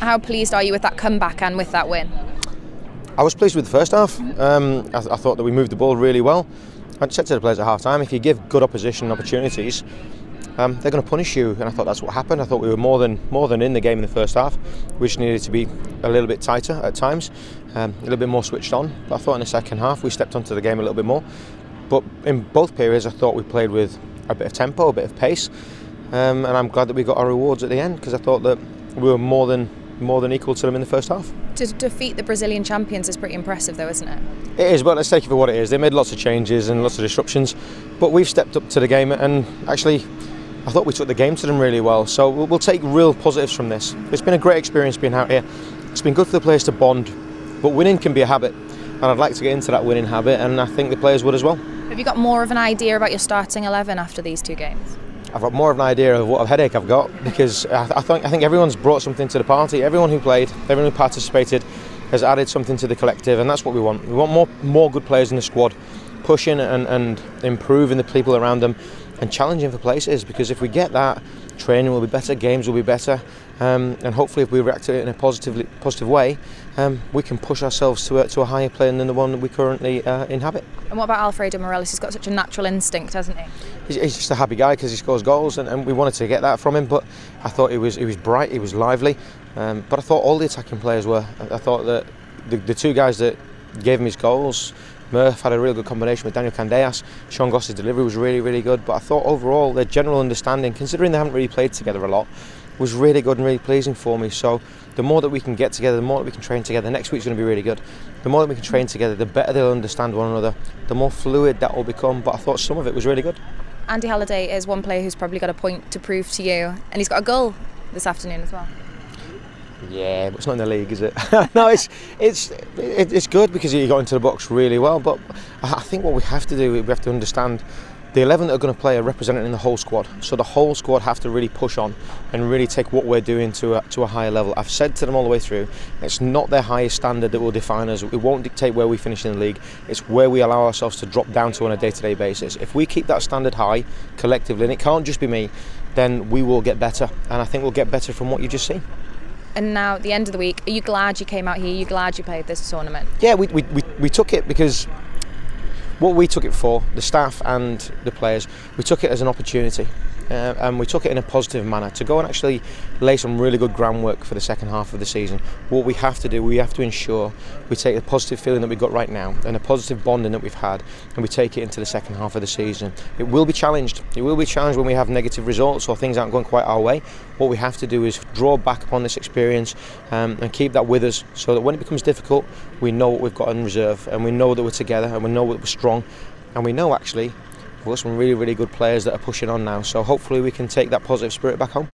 How pleased are you with that comeback and with that win? I was pleased with the first half. Um, I, th- I, thought that we moved the ball really well. I said to the players at half time, if you give good opposition opportunities, um, they're going to punish you. And I thought that's what happened. I thought we were more than more than in the game in the first half. We just needed to be a little bit tighter at times, um, a little bit more switched on. But I thought in the second half we stepped onto the game a little bit more. But in both periods, I thought we played with a bit of tempo, a bit of pace, um, and I'm glad that we got our rewards at the end because I thought that we were more than more than equal to them in the first half. To defeat the Brazilian champions is pretty impressive, though, isn't it? It is, but let's take it for what it is. They made lots of changes and lots of disruptions, but we've stepped up to the game and actually. I thought we took the game to them really well, so we'll take real positives from this. It's been a great experience being out here. It's been good for the players to bond, but winning can be a habit, and I'd like to get into that winning habit, and I think the players would as well. Have you got more of an idea about your starting 11 after these two games? I've got more of an idea of what a headache I've got because I, I think I think everyone's brought something to the party. Everyone who played, everyone who participated, has added something to the collective, and that's what we want. We want more more good players in the squad, pushing and, and improving the people around them, and challenging for places. Because if we get that, training will be better, games will be better, um, and hopefully if we react to it in a positively positive way, um, we can push ourselves to a, to a higher plane than the one that we currently uh, inhabit. And what about Alfredo Morelos? He's got such a natural instinct, hasn't he? He's, he's just a happy guy because he scores goals, and, and, we wanted to get that from him. But I thought he was he was bright, he was lively. Um, but I thought all the attacking players were. I, I thought that the, the two guys that gave him his goals. Murph had a really good combination with Daniel Candeias. Sean Goss's delivery was really, really good. But I thought overall their general understanding, considering they haven't really played together a lot, was really good and really pleasing for me. So the more that we can get together, the more that we can train together. Next week's going to be really good. The more that we can train together, the better they'll understand one another. The more fluid that will become. But I thought some of it was really good. Andy Halliday is one player who's probably got a point to prove to you, and he's got a goal this afternoon as well. Yeah, but it's not in the league, is it? no, it's it's it's good because he got into the box really well. But I think what we have to do, we have to understand the 11 that are going to play are representing the whole squad. So the whole squad have to really push on and really take what we're doing to a, to a higher level. I've said to them all the way through, it's not their highest standard that will define us. It won't dictate where we finish in the league. It's where we allow ourselves to drop down to on a day-to-day basis. If we keep that standard high collectively, and it can't just be me, then we will get better. And I think we'll get better from what you just see and now at the end of the week, are you glad you came out here? Are you glad you played this tournament? Yeah, we, we, we, we took it because what we took it for, the staff and the players, we took it as an opportunity. Uh, and we took it in a positive manner to go and actually lay some really good groundwork for the second half of the season. What we have to do, we have to ensure we take the positive feeling that we've got right now and the positive bonding that we've had, and we take it into the second half of the season. It will be challenged. It will be challenged when we have negative results or things aren't going quite our way. What we have to do is draw back upon this experience um, and keep that with us, so that when it becomes difficult, we know what we've got in reserve, and we know that we're together, and we know that we're strong, and we know actually Got some really, really good players that are pushing on now. So hopefully we can take that positive spirit back home.